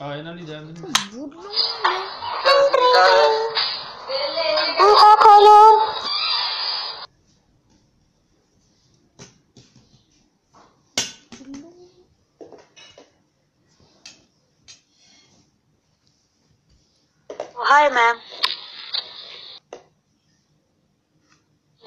Aynen lider. Oha kolum. Hi, ma'am.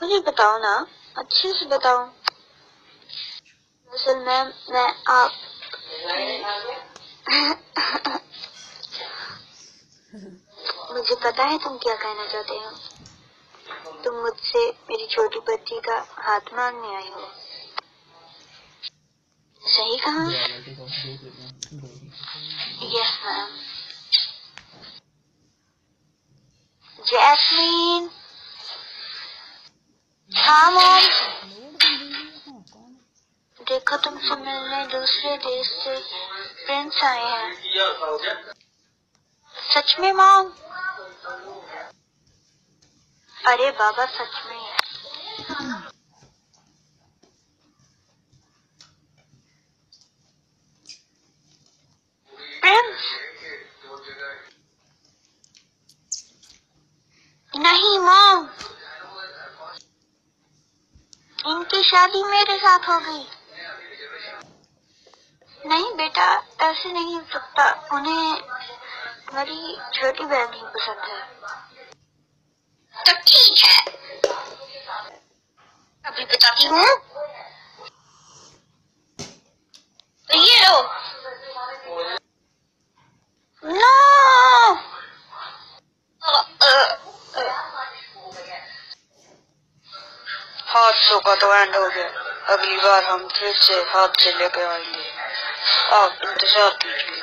मुझे बताओ ना। अच्छे से बताओ। दरअसल मैम मैं आप मुझे पता है तुम क्या कहना चाहते हो। तुम मुझसे मेरी छोटी बच्ची का हाथ मांगने आई हो। सही कहा? यस मैम जैस्मीन हाँ मैम देखो तुमसे मिलने दूसरे देश से प्रिंस आए हैं। सच में मॉम अरे बाबा, सच में। प्रिंस नहीं मॉम इनकी शादी मेरे साथ हो गई नहीं बेटा ऐसे नहीं हो सकता। उन्हें मेरी छोटी बहन ही पसंद है। तो ठीक है। अभी बताती हूँ? तो ये लो। हादसों का तो एंड हो गया। अगली बार हम फिर से हाथ से लेके आएँगे। आप इंतज़ार कीजिए.